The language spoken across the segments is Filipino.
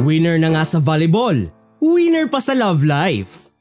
Winner na nga sa volleyball. Winner pa sa love life.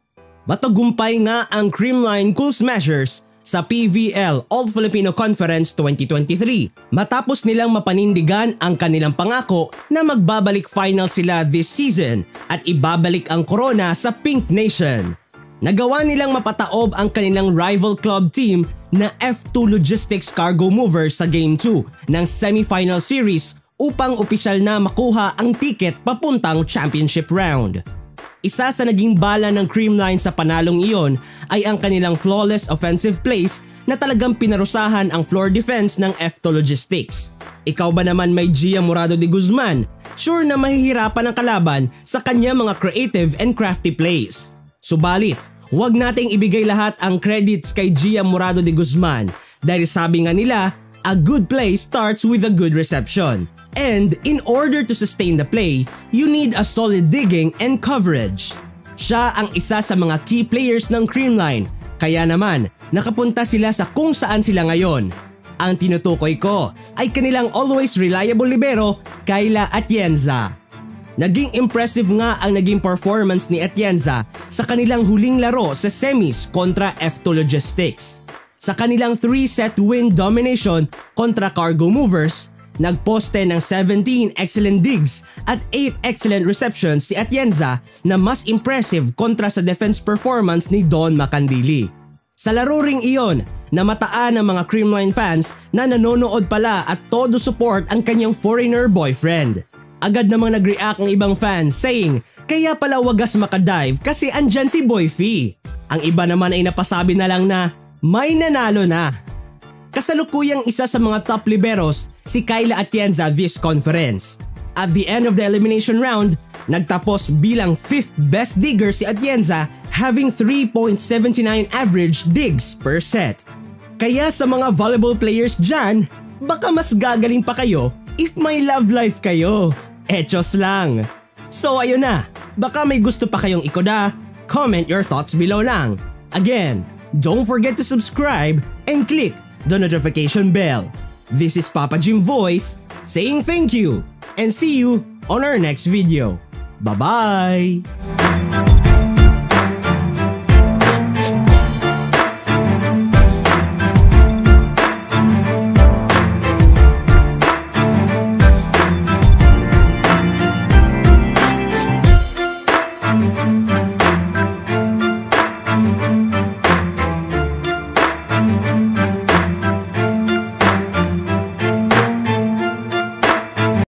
Matagumpay nga ang Creamline Cool Smashers sa PVL All Filipino Conference 2023 matapos nilang mapanindigan ang kanilang pangako na magbabalik final sila this season at ibabalik ang corona sa Pink Nation. Nagawa nilang mapataob ang kanilang rival club team na F2 Logistics Cargo Movers sa Game 2 ng semifinal series upang opisyal na makuha ang ticket papuntang championship round. Isa sa naging bala ng Creamline sa panalong iyon ay ang kanilang flawless offensive plays na talagang pinarusahan ang floor defense ng F2 Logistics. Ikaw ba naman may Gia Morado de Guzman? Sure na mahihirapan ang kalaban sa kanya mga creative and crafty plays. Subalit, huwag nating ibigay lahat ang credits kay Gia Morado de Guzman dahil sabi nga nila, a good play starts with a good reception. And in order to sustain the play, you need a solid digging and coverage. Siya ang isa sa mga key players ng Creamline, kaya naman nakapunta sila sa kung saan sila ngayon. Ang tinutukoy ko ay kanilang always reliable libero, Kayla Atienza. Naging impressive nga ang naging performance ni Atienza sa kanilang huling laro sa semis kontra F2 Logistics. Sa kanilang 3-set win domination kontra Cargo Movers, nagposte ng 17 excellent digs at 8 excellent receptions si Atienza na mas impressive kontra sa defense performance ni Don Macandili. Sa laro ring iyon, namataan ng mga Creamline fans na nanonood pala at todo support ang kanyang foreigner boyfriend. Agad namang nag-react ang ibang fans saying, kaya pala wagas makadive kasi andyan si Boy. Ang iba naman ay napasabi na lang na, may nanalo na. Kasalukuyang isa sa mga top liberos si Kyla Atienza this conference. At the end of the elimination round, nagtapos bilang 5th best digger si Atienza having 3.79 average digs per set. Kaya sa mga volleyball players dyan, baka mas gagaling pa kayo if may love life kayo. Echos lang. So ayun na, baka may gusto pa kayong ikoda, comment your thoughts below lang. Again, Don't forget to subscribe and click the notification bell. This is Papa Jim Voice saying thank you and see you on our next video. Bye-bye!